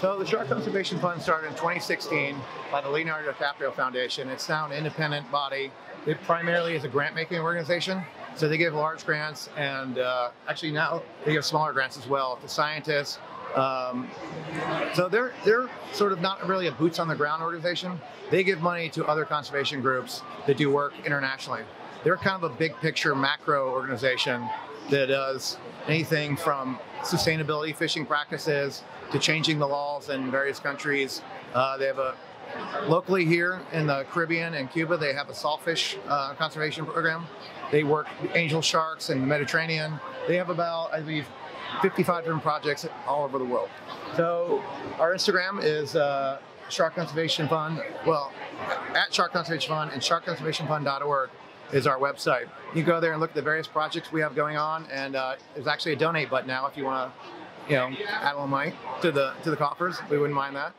So the Shark Conservation Fund started in 2016 by the Leonardo DiCaprio Foundation. It's now an independent body. It primarily is a grant-making organization. So they give large grants, and uh, actually now they give smaller grants as well to scientists. Um, so they're they're sort of not really a boots on the ground organization. They give money to other conservation groups that do work internationally. They're kind of a big picture macro organization that does anything from sustainability fishing practices to changing the laws in various countries. Uh, they have a locally here in the Caribbean and Cuba, they have a sawfish uh, conservation program. They work angel sharks in the Mediterranean. They have about, I believe, 55 different projects all over the world. So our Instagram is uh, Shark Conservation Fund. Well, at Shark Conservation Fund and sharkconservationfund.org is our website. You go there and look at the various projects we have going on, and uh, there's actually a donate button now if you want to, you know, add a little money to the to the coffers. We wouldn't mind that.